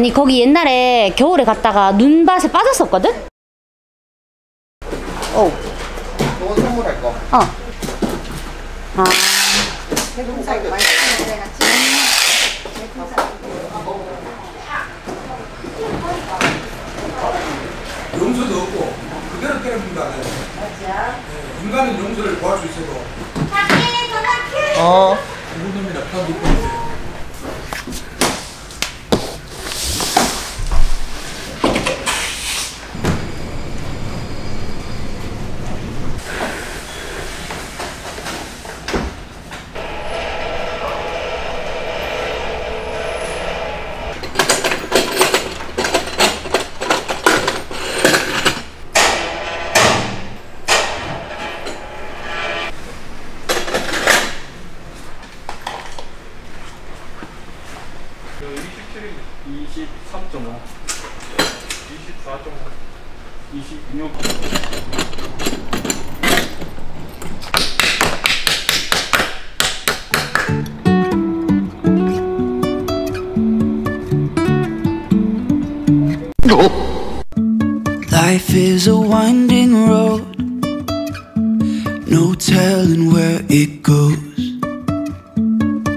아니 거기 옛날에 겨울에 갔다가 눈밭에 빠졌었거든? 어. 이건 선물할 거. 어. 아. 용서도 없고 그대로 때립니다. 네, 인간은 용서를 구할 수 있어도 어. 누구 놈이나 다 믿고 있어요. 그 27일 23.5 24.5 26 Life is a winding road, no telling where it goes.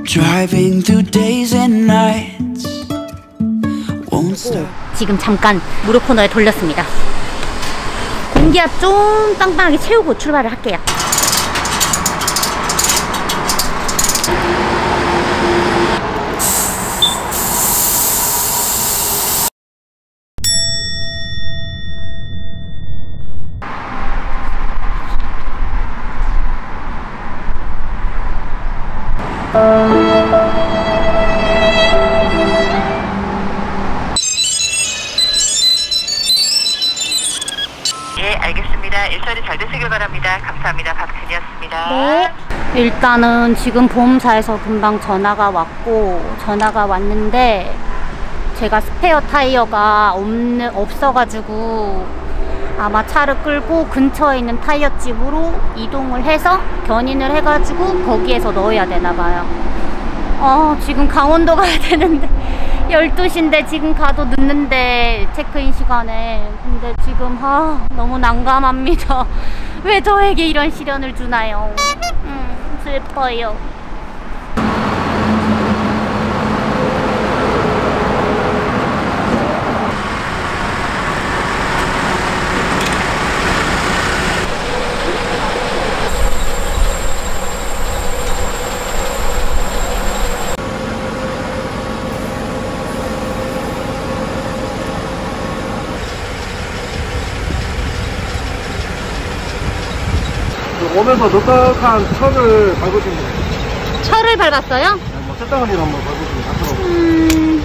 Driving through days and nights. 지금 잠깐 무료 코너에 돌렸습니다. 공기압 좀 빵빵하게 채우고 출발을 할게요. 예, 감사합니다. 박진이었습니다. 네. 일단은 지금 보험사에서 금방 전화가 왔고 전화가 왔는데 제가 스페어 타이어가 없는 없어가지고 아마 차를 끌고 근처에 있는 타이어 집으로 이동을 해서 견인을 해가지고 거기에서 넣어야 되나 봐요. 어, 지금 강원도 가야 되는데 12시인데 지금 가도 늦는데 체크인 시간에 근데 지금 아 너무 난감합니다. 왜 저에게 이런 시련을 주나요? 음, 슬퍼요. 오면서 넉넉한 천을 밟으시면 돼요. 철을 밟았어요? 뭐 세땅을 한번 밟으시면 앞으로. 음,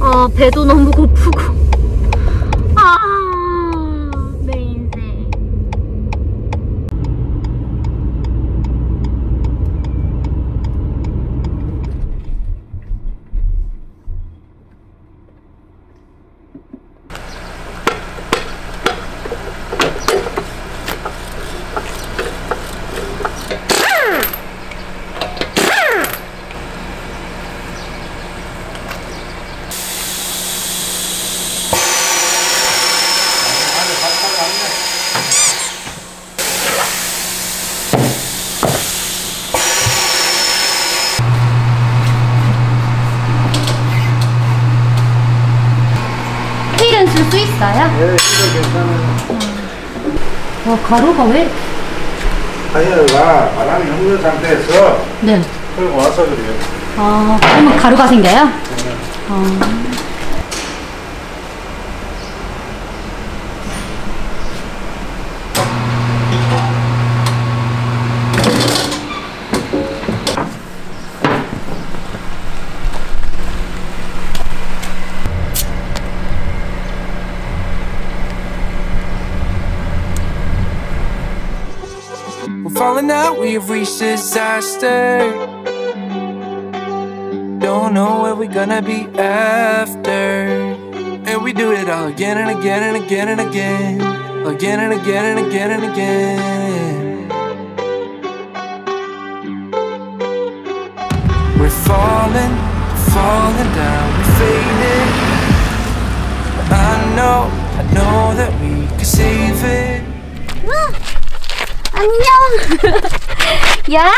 아, 배도 너무 고프고. 아, 내 인생. 힐은 쓸 수 있어요? 네, 진짜 괜찮아요. 와, 가루가 왜? 타이어가 바람이 없는 상태에서 네. 끌고 와서 그래요. 아, 그러면 가루가 생겨요? 아. Out, we've reached disaster. Don't know where we're gonna be after. And we do it all again and again and again and again. Again and again and again and again. We're falling, falling down, we're fading. I know, I know that we can save it. 안녕. 야.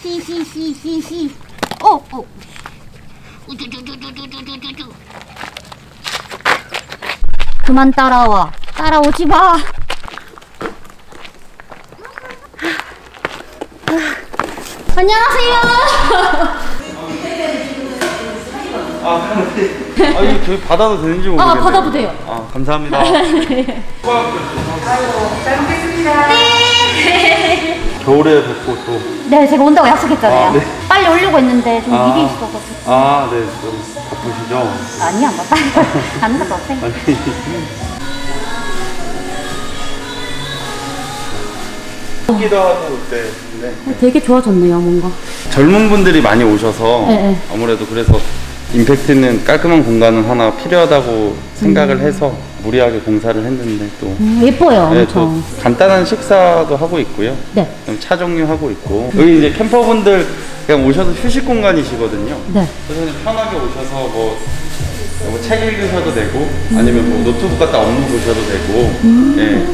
히히히히히. 어, 어. 우두두두두두두두두. 그만 따라와. 따라오지 마. 안녕하세요. 아, 이거 저희 받아도 되는지 모르겠네요. 아, 받아도 돼요. 아, 감사합니다. 겨울에 뵙고 또. 네, 제가 온다고 약속했잖아요. 아, 네. 빨리 오려고 했는데 좀 아. 일이 있어가지고. 아, 네, 좀 바쁘시죠? 아니야, 나 빨리 가는 것 같아. 아니. 기도 하고 그때 네. 되게 좋아졌네요, 뭔가. 젊은 분들이 많이 오셔서 네, 네. 아무래도 그래서 임팩트는 깔끔한 공간은 하나 필요하다고 생각을 해서 무리하게 공사를 했는데 또 음, 예뻐요, 네, 또 엄청. 간단한 식사도 하고 있고요. 네. 차 종류 하고 있고 여기 이제 캠퍼분들 그냥 오셔서 휴식 공간이시거든요. 네. 그래서 편하게 오셔서 뭐, 뭐책 읽으셔도 되고 아니면 뭐 노트북 갖다 업무 보셔도 되고 예.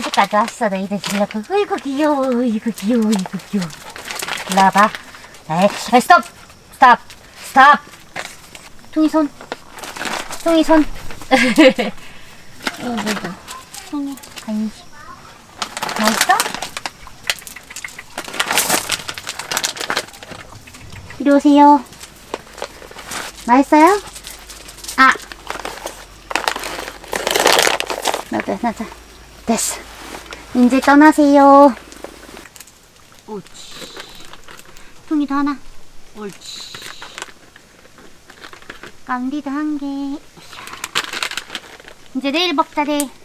간식 가져왔어. 너희들 주려고. 어이구, 귀여워. 어이구, 귀여워. 어이구, 귀여워. 일로 와봐. 에이, 에이, 스톱! 스톱! 스톱! 퉁이 손. 퉁이 손. 어이구, 퉁이 간식. 맛있어? 이리 오세요. 맛있어요? 아! 나도, 나도. 됐어. 이제 떠나세요. 옳지. 퉁이도 하나. 옳지. 깡디도 한 개. 이제 내일 먹자, 돼. 따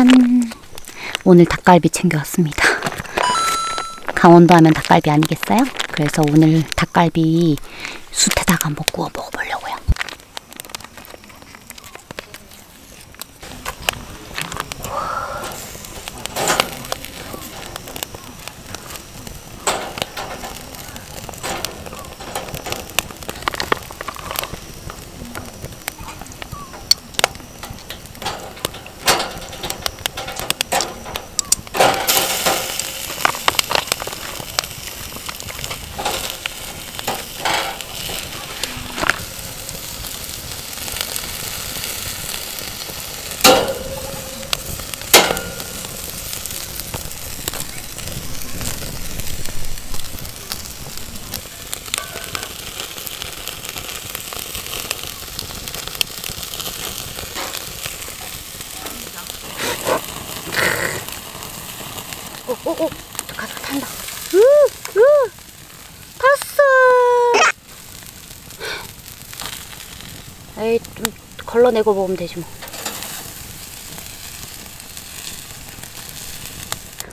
짠. 오늘 닭갈비 챙겨왔습니다. 강원도 하면 닭갈비 아니겠어요? 그래서 오늘 닭갈비 숯에다가 한번 구워 먹어보려고요. 오, 오, 오. 가서 탄다. 으, 으. 탔어. 에이, 좀 걸러 내고 보면 되지 뭐.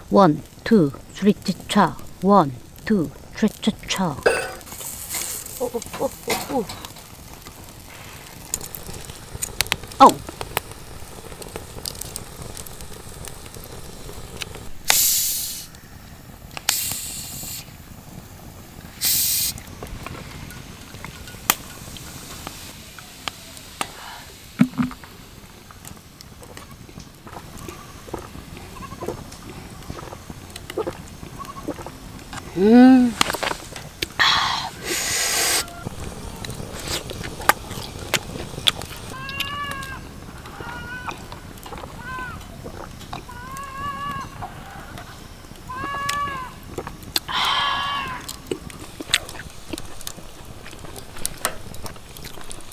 원, 투, 쓰리, 차. 원, 투, 쓰리, 차. 오, 오, 오, 오, 오. 어.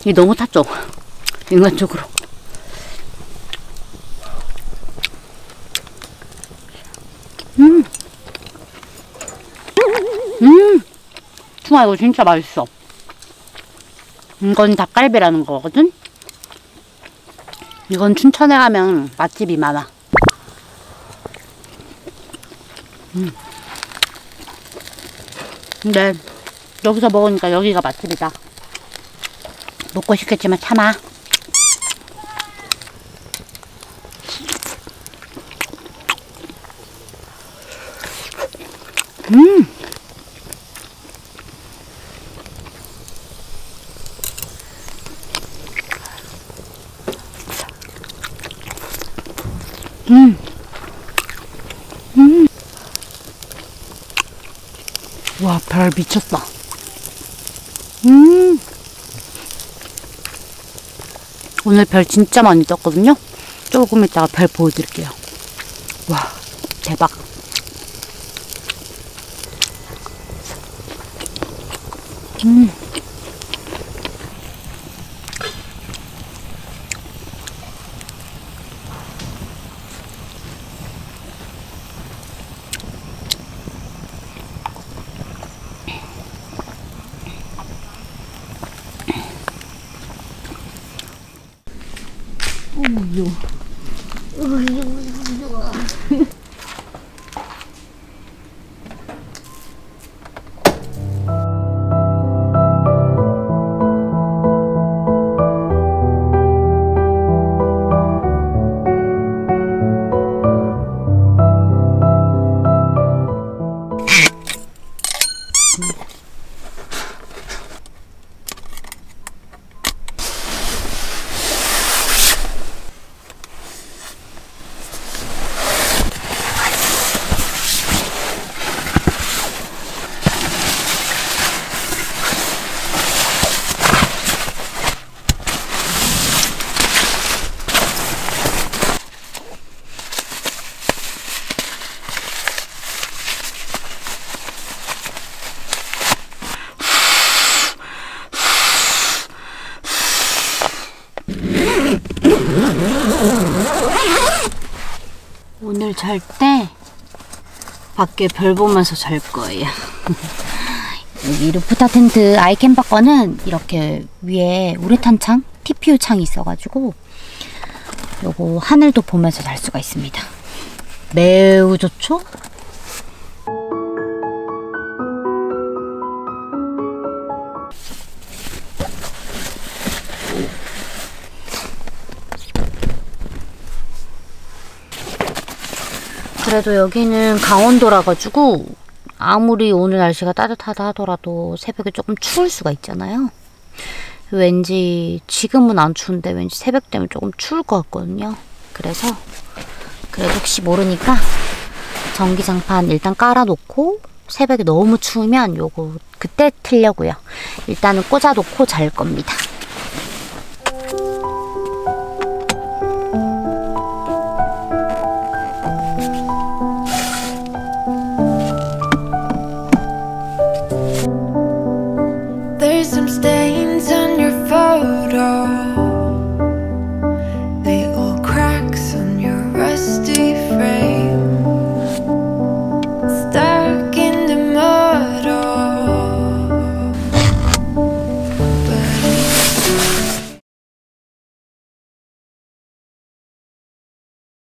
이게 너무 탔죠? 인간적으로. 음. 음! 충아 이거 진짜 맛있어. 이건 닭갈비라는 거거든? 이건 춘천에 가면 맛집이 많아. 음. 근데 여기서 먹으니까 여기가 맛집이다. 먹고 싶겠지만 참아. 음! 음. 음. 와, 별 미쳤다. 음. 오늘 별 진짜 많이 떴거든요. 조금 이따가 별 보여드릴게요. 와, 대박. 음. really, really. 밖에 별 보면서 잘 거예요. 여기 루프탑 텐트 아이캠파 거는 이렇게 위에 우레탄 창, TPU 창이 있어가지고 요거 하늘도 보면서 잘 수가 있습니다. 매우 좋죠? 그래도 여기는 강원도라 가지고 아무리 오늘 날씨가 따뜻하다 하더라도 새벽에 조금 추울 수가 있잖아요. 왠지 지금은 안 추운데 왠지 새벽 되면 조금 추울 것 같거든요. 그래서 그래도 혹시 모르니까 전기장판 일단 깔아놓고 새벽에 너무 추우면 요거 그때 틀려고요. 일단은 꽂아놓고 잘 겁니다.